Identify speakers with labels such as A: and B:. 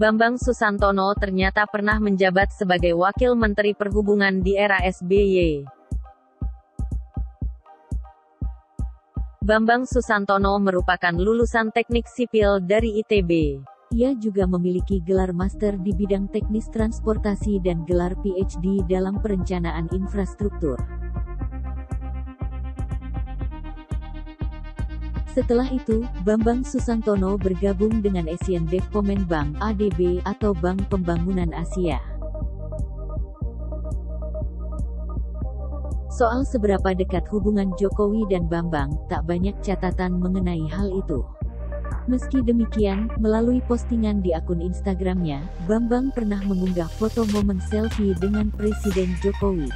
A: Bambang Susantono ternyata pernah menjabat sebagai Wakil Menteri Perhubungan di era SBY. Bambang Susantono merupakan lulusan teknik sipil dari ITB.
B: Ia juga memiliki gelar master di bidang teknis transportasi dan gelar PhD dalam perencanaan infrastruktur. Setelah itu, Bambang Susantono bergabung dengan Asian Development Bank (ADB) atau Bank Pembangunan Asia. Soal seberapa dekat hubungan Jokowi dan Bambang, tak banyak catatan mengenai hal itu. Meski demikian, melalui postingan di akun Instagramnya, Bambang pernah mengunggah foto momen selfie dengan Presiden Jokowi.